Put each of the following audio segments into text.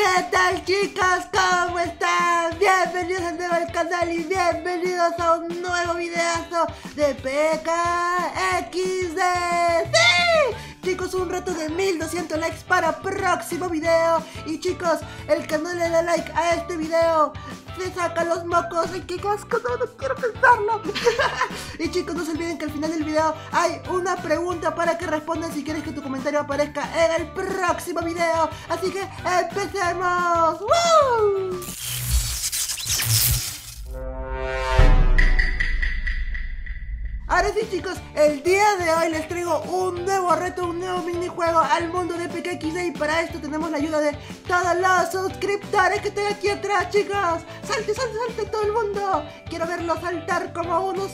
¿Qué tal chicos? ¿Cómo están? Bienvenidos de nuevo al canal y bienvenidos a un nuevo videazo de PKXD. Chicos, un reto de 1200 likes para próximo video. Y chicos, el que no le da like a este video se saca los mocos. ¡Ay, qué asco! No, quiero pensarlo. y chicos, no se olviden que al final del video hay una pregunta para que respondan si quieres que tu comentario aparezca en el próximo video. Así que empecemos. Ahora sí chicos, el día de hoy les traigo un nuevo reto, un nuevo minijuego al mundo de PKXD y para esto tenemos la ayuda de todos los suscriptores que están aquí atrás chicos. Salte, salte, salte todo el mundo. Quiero verlos saltar como unos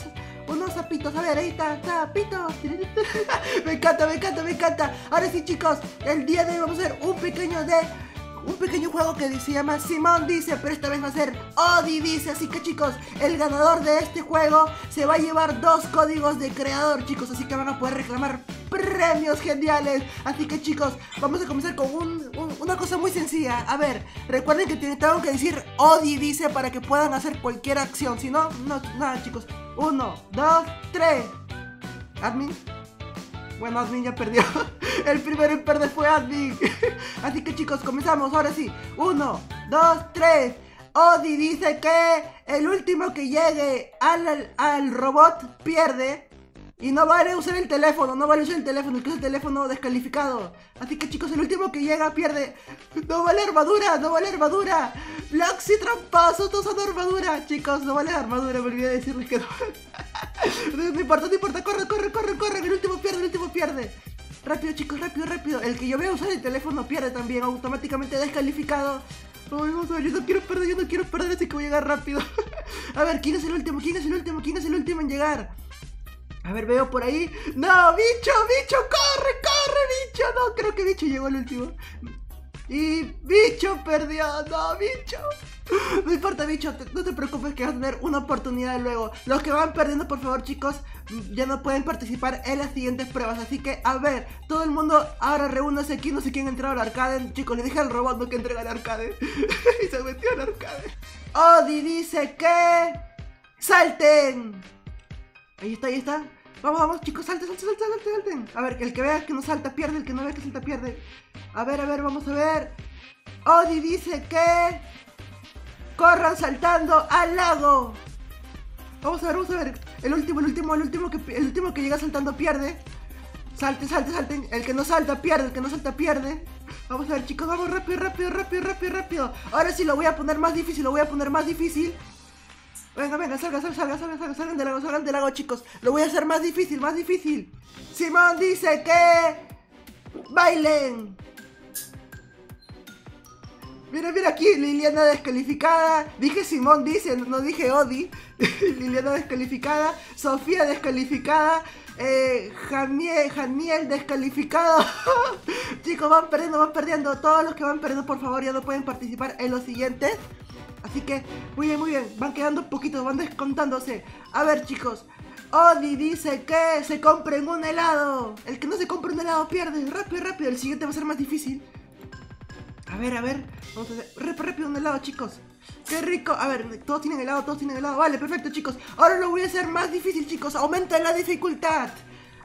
unos zapitos. A ver, ahí está, zapitos. me encanta, me encanta, me encanta. Ahora sí chicos, el día de hoy vamos a hacer un pequeño de un pequeño juego que se llama Simón dice, pero esta vez va a ser Odi dice. Así que chicos, el ganador de este juego se va a llevar dos códigos de creador, chicos. Así que van a poder reclamar premios geniales. Así que chicos, vamos a comenzar con una cosa muy sencilla. A ver, recuerden que tengo que decir Odi dice para que puedan hacer cualquier acción. Si no, no, nada chicos. Uno, dos, tres. Admin. Bueno, Admin ya perdió. El primero en perder fue Admin. Así que chicos, comenzamos. Ahora sí. Uno, dos, tres. Odi dice que el último que llegue al, al robot pierde. Y no vale usar el teléfono, no vale usar el teléfono, es el teléfono descalificado. Así que chicos, el último que llega pierde. No vale armadura, no vale armadura. Blocks y tramposos, todos son armadura. Chicos, no vale armadura, me olvidé decirles que no. No importa, no importa, corre, corre, corre, corre. El último pierde, el último pierde. Rápido, chicos, rápido, rápido. El que yo vea usar el teléfono pierde también, automáticamente descalificado. A ver, yo no quiero perder, yo no quiero perder, así que voy a llegar rápido. a ver, ¿quién es el último? ¿Quién es el último? ¿Quién es el último en llegar? A ver, veo por ahí. ¡No, bicho, bicho! ¡Corre, corre, bicho! No, creo que bicho llegó el último. Y bicho perdió, no, bicho. No importa, bicho, no te preocupes que vas a tener una oportunidad luego. Los que van perdiendo, por favor, chicos, ya no pueden participar en las siguientes pruebas. Así que, a ver, todo el mundo ahora reúnase aquí. No sé quién entró al arcade. Chicos, le dije al robot no que entrega al arcade. y se metió al arcade. Odi dice que... ¡Salten! Ahí está, ahí está. Vamos, vamos, chicos, salten, salten, salten, salten, salten. A ver, el que vea que no salta pierde, el que no vea que salta pierde. A ver, a ver, vamos a ver. Odi dice que corran saltando al lago. Vamos a ver, vamos a ver. El último, el último, el último que el último que llega saltando pierde. Salte, salte, salte. El que no salta pierde, el que no salta pierde. Vamos a ver, chicos, vamos rápido, rápido, rápido, rápido, rápido. Ahora sí lo voy a poner más difícil, lo voy a poner más difícil. Venga, venga, salga, salga, salga, salga, salga, salgan del lago, salgan del lago, chicos. Lo voy a hacer más difícil, más difícil. Simón dice que... Bailen. Mira, mira aquí, Liliana descalificada. Dije Simón dice, no dije Odi. Liliana descalificada. Sofía descalificada. Eh, Janiel, Janiel descalificado. Chicos, van perdiendo, van perdiendo. Todos los que van perdiendo, por favor, ya no pueden participar en los siguientes. Así que, muy bien, muy bien. Van quedando poquitos, van descontándose. A ver, chicos. Odi dice que se compren un helado. El que no se compre un helado pierde. Rápido, rápido. El siguiente va a ser más difícil. A ver, a ver. Vamos a hacer rápido, rápido un helado, chicos. ¡Qué rico! A ver, todos tienen helado, todos tienen helado. Vale, perfecto, chicos. Ahora lo voy a hacer más difícil, chicos. Aumenta la dificultad.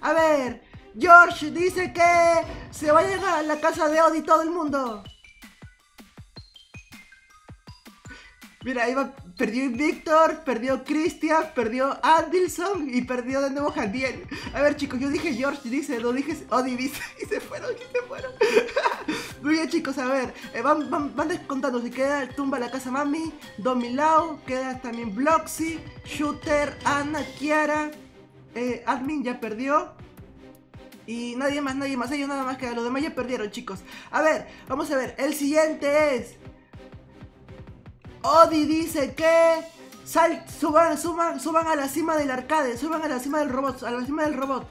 A ver. George dice que se va a llegar a la casa de Odi todo el mundo. Mira, ahí va, perdió Víctor, perdió Christian, perdió Andilson y perdió de nuevo Janiel. A ver, chicos, yo dije George, dice, no dije Odi, dice, y se fueron, y se fueron. Muy bien, chicos, a ver, eh, van, van, van, descontando. Si queda Tumba la Casa Mami, Domilao, queda también Bloxy, Shooter, Ana, Kiara, eh, Admin ya perdió. Y nadie más, nadie más, ellos nada más que los demás ya perdieron, chicos. A ver, vamos a ver, el siguiente es... Odi dice que sal, suban, suban, suban a la cima del arcade, suban a la cima del robot, a la cima del robot.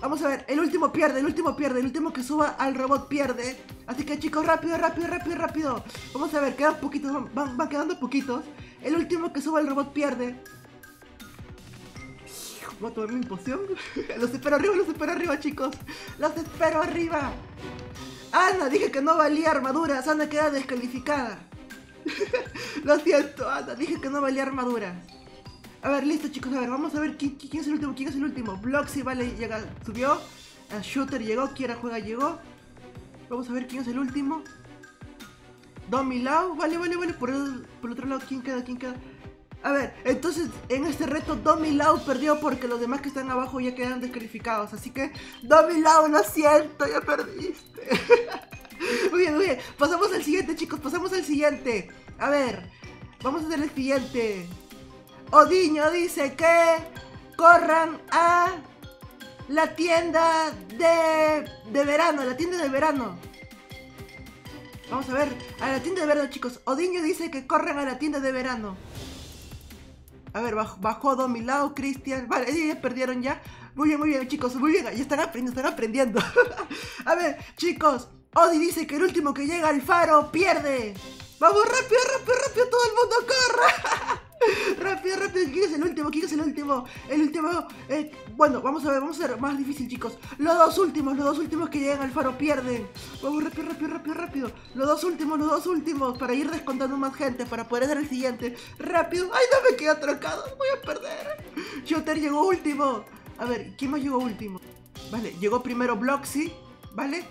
Vamos a ver, el último pierde, el último pierde, el último que suba al robot pierde. Así que chicos, rápido, rápido, rápido, rápido. Vamos a ver, quedan poquitos, van, van quedando poquitos. El último que suba al robot pierde. Voy a tomar mi poción. los espero arriba, los espero arriba, chicos. Los espero arriba. Ana, dije que no valía armaduras. Ana queda descalificada. Lo siento, Ana, dije que no valía armaduras. A ver, listo chicos, a ver, vamos a ver quién, es el último, quién es el último. Bloxy, vale, llega, subió. Shooter llegó, Kiera juega llegó. Vamos a ver quién es el último. Domilau, vale, vale, vale. Por el, otro lado, ¿quién queda? ¿Quién queda? A ver, entonces en este reto Domilau perdió porque los demás que están abajo ya quedan descalificados. Así que, Domilau, lo siento, ya perdiste. muy bien, muy bien. Pasamos al siguiente, chicos, pasamos al siguiente. A ver, vamos a hacer el siguiente. Odiño dice que corran a la tienda de, de verano, la tienda de verano. Vamos a ver, a la tienda de verano, chicos. Odiño dice que corran a la tienda de verano. A ver, bajó, bajó Domilao, Cristian. Vale, ellos perdieron ya. Muy bien, muy bien, chicos. Muy bien, ya están aprendiendo, están aprendiendo. a ver, chicos. Odi dice que el último que llega al faro pierde. Vamos, rápido, rápido, rápido. Todo el mundo corre. rápido, rápido. ¿Quién es el último? ¿Quién es el último? El último. Eh, bueno, vamos a ver, vamos a ver. Más difícil, chicos. Los dos últimos, los dos últimos que llegan al faro pierden. Vamos, rápido, rápido, rápido, rápido. Los dos últimos, los dos últimos. Para ir descontando más gente, para poder hacer el siguiente. Rápido. ¡Ay, no me quedo trocado! Voy a perder. Shooter llegó último. A ver, ¿quién más llegó último? Vale, llegó primero Bloxy, ¿vale?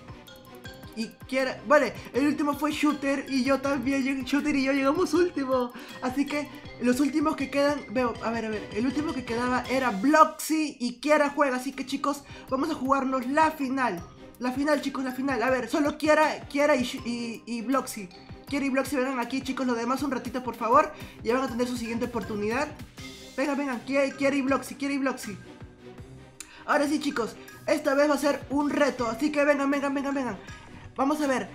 Y quiera. Vale, el último fue Shooter y yo también. Shooter y yo llegamos último. Así que los últimos que quedan. Veo, a ver, a ver. El último que quedaba era Bloxy y Kiera juega. Así que chicos, vamos a jugarnos la final. La final, chicos, la final. A ver, solo Kiera, Kiera y, y, y Bloxy. Kiera y Bloxy vengan aquí, chicos. Los demás un ratito, por favor. Ya van a tener su siguiente oportunidad. Vengan, vengan. Kiera y Bloxy, Kiera y Bloxy. Ahora sí, chicos. Esta vez va a ser un reto. Así que vengan, vengan, vengan, vengan. Vamos a ver.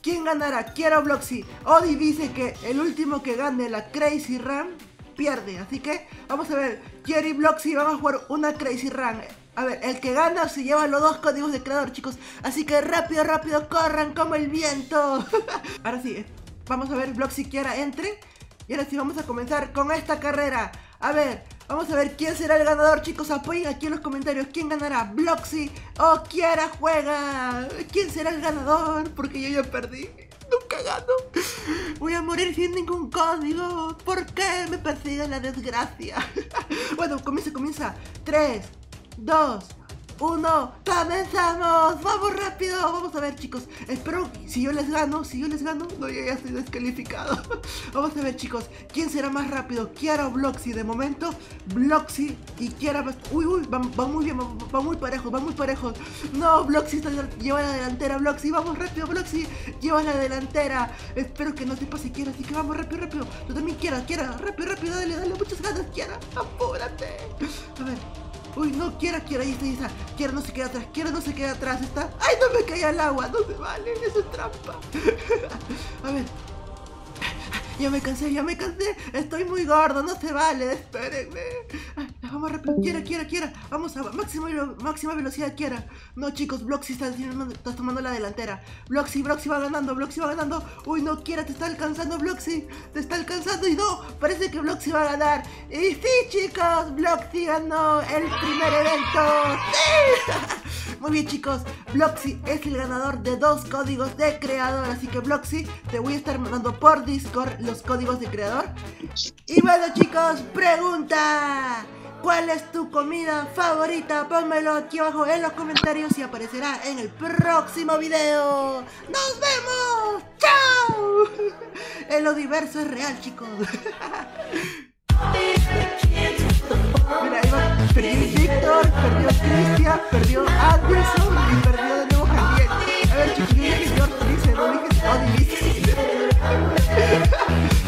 ¿Quién ganará? Quiero Bloxy. Odi dice que el último que gane la Crazy Run pierde. Así que vamos a ver. Quiero y Bloxy van a jugar una Crazy Run. A ver, el que gana se lleva los dos códigos de creador, chicos. Así que rápido, rápido, corran como el viento. ahora sí, vamos a ver Bloxy quiera entre. Y ahora sí, vamos a comenzar con esta carrera. A ver, Vamos a ver quién será el ganador, chicos. Apoyen aquí en los comentarios quién ganará. Bloxy o Kiara juega. ¿Quién será el ganador? Porque yo ya perdí. Nunca gano. Voy a morir sin ningún código. ¿Por qué me persigue la desgracia? bueno, comienza, comienza. 3, 2, uno, comenzamos, vamos rápido, vamos a ver chicos, espero, si yo les gano, si yo les gano, no, yo ya estoy descalificado, vamos a ver chicos, ¿quién será más rápido, Kiara o Bloxy? De momento, Bloxy y Kiara, uy, uy, va, muy bien, va, muy parejos, va muy parejos, no, Bloxy lleva la delantera, Bloxy, vamos rápido, Bloxy, lleva la delantera, espero que no te pase Kiara, así que vamos rápido, rápido, tú también Kiara, Kiara, rápido, rápido, dale, dale, muchas ganas, Kiara, apúrate, a ver, Uy, no, quiera, quiera, ahí está, ahí está. Quiera no se queda atrás, quiera no se queda atrás, está. ¡Ay, no me cae al agua! No se vale, eso es trampa. a ver. Ya me cansé, ya me cansé. Estoy muy gordo, no se vale, espérenme. vamos rápido, quiera, quiera, quiera. Vamos a máxima, máxima velocidad, quiera. No, chicos, Bloxy está, está tomando la delantera. Bloxy, Bloxy va ganando, Bloxy va ganando. Uy, no, quiera, te está alcanzando, Bloxy. Te está alcanzando y no, parece que Bloxy va a ganar. Y sí, chicos, Bloxy ganó el primer evento. ¡Sí! Muy bien chicos, Bloxy es el ganador de dos códigos de creador, así que Bloxy te voy a estar mandando por Discord los códigos de creador. Y bueno chicos, pregunta. ¿Cuál es tu comida favorita? Pónmelo aquí abajo en los comentarios y aparecerá en el próximo video. ¡Nos vemos! ¡Chao! El diverso es real, chicos. Mira, ahí va. Perdió Víctor, perdió Cristian, perdió